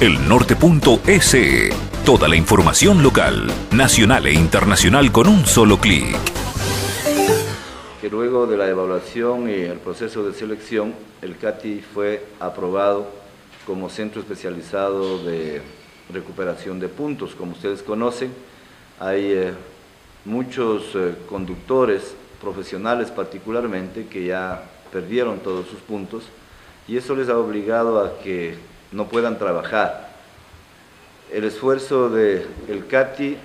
elnorte.es. Toda la información local, nacional e internacional con un solo clic. Que luego de la evaluación y el proceso de selección, el CATI fue aprobado como centro especializado de recuperación de puntos. Como ustedes conocen, hay eh, muchos eh, conductores profesionales particularmente que ya perdieron todos sus puntos y eso les ha obligado a que no puedan trabajar. El esfuerzo del el CATI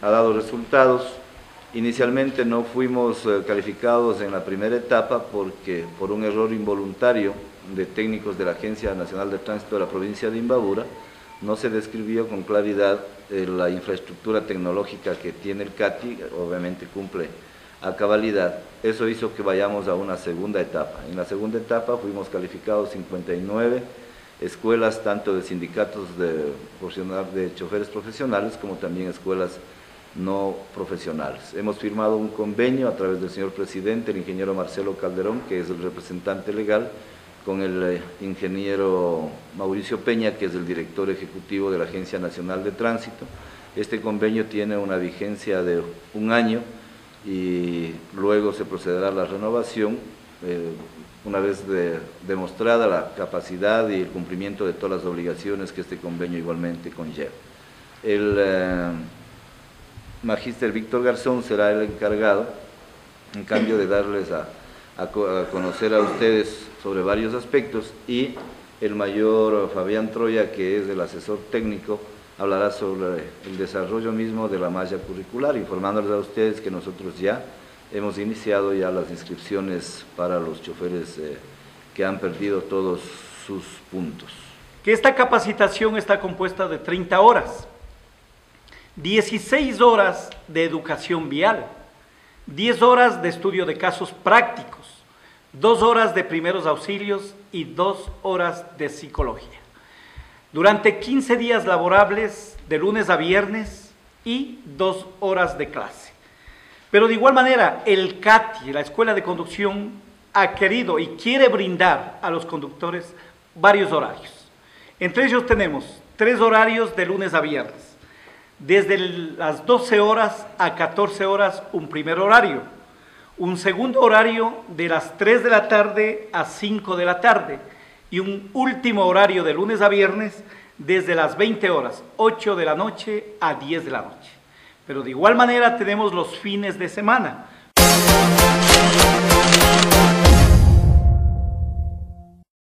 ha dado resultados. Inicialmente no fuimos eh, calificados en la primera etapa porque por un error involuntario de técnicos de la Agencia Nacional de Tránsito de la provincia de Imbabura, no se describió con claridad eh, la infraestructura tecnológica que tiene el CATI, obviamente cumple a cabalidad. Eso hizo que vayamos a una segunda etapa. En la segunda etapa fuimos calificados 59 escuelas, tanto de sindicatos de, de choferes profesionales como también escuelas no profesionales. Hemos firmado un convenio a través del señor presidente, el ingeniero Marcelo Calderón, que es el representante legal, con el eh, ingeniero Mauricio Peña, que es el director ejecutivo de la Agencia Nacional de Tránsito. Este convenio tiene una vigencia de un año y luego se procederá a la renovación eh, una vez demostrada la capacidad y el cumplimiento de todas las obligaciones que este convenio igualmente conlleva. El eh, magíster Víctor Garzón será el encargado, en cambio de darles a, conocer a ustedes sobre varios aspectos y el mayor Fabián Troya, que es el asesor técnico, hablará sobre el desarrollo mismo de la malla curricular, informándoles a ustedes que nosotros ya hemos iniciado ya las inscripciones para los choferes eh, que han perdido todos sus puntos. Que esta capacitación está compuesta de 30 horas, 16 horas de educación vial, 10 horas de estudio de casos prácticos, 2 horas de primeros auxilios y 2 horas de psicología. Durante 15 días laborables, de lunes a viernes, y 2 horas de clase. Pero de igual manera, el CATI, la Escuela de Conducción, ha querido y quiere brindar a los conductores varios horarios. Entre ellos tenemos tres horarios de lunes a viernes. Desde las 12 horas a 14 horas un primer horario. Un segundo horario de las 3 de la tarde a 5 de la tarde. Y un último horario de lunes a viernes desde las 20 horas, 8 de la noche a 10 de la noche. Pero de igual manera tenemos los fines de semana.